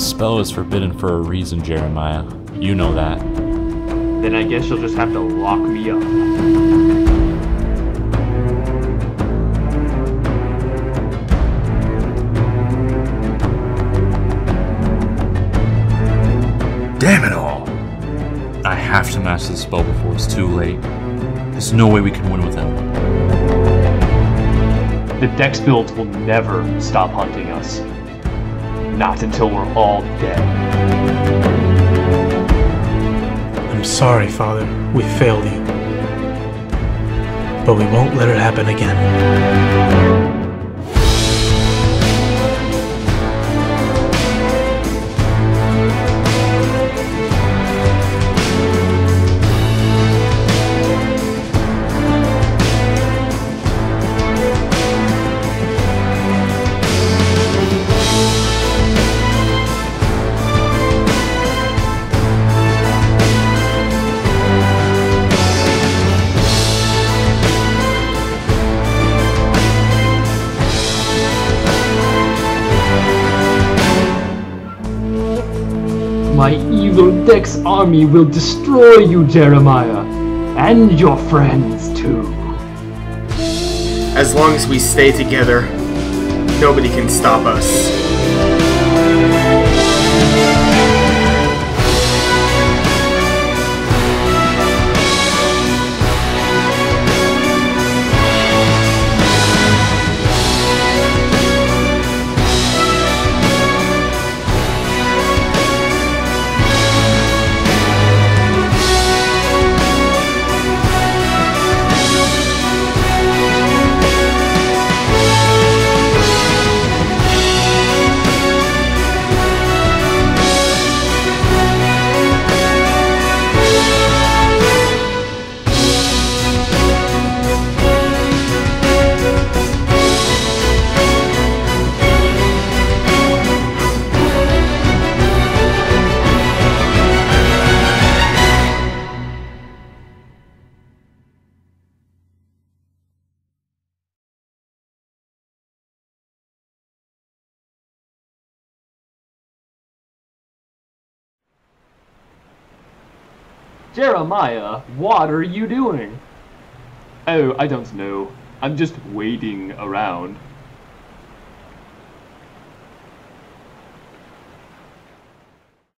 The spell is forbidden for a reason, Jeremiah. You know that. Then I guess you'll just have to lock me up. Damn it all! I have to master the spell before it's too late. There's no way we can win with it. The Dex builds will never stop hunting us. Not until we're all dead. I'm sorry, Father. We failed you. But we won't let it happen again. My evil Dex army will destroy you, Jeremiah. And your friends, too. As long as we stay together, nobody can stop us. Jeremiah, what are you doing? Oh, I don't know. I'm just waiting around.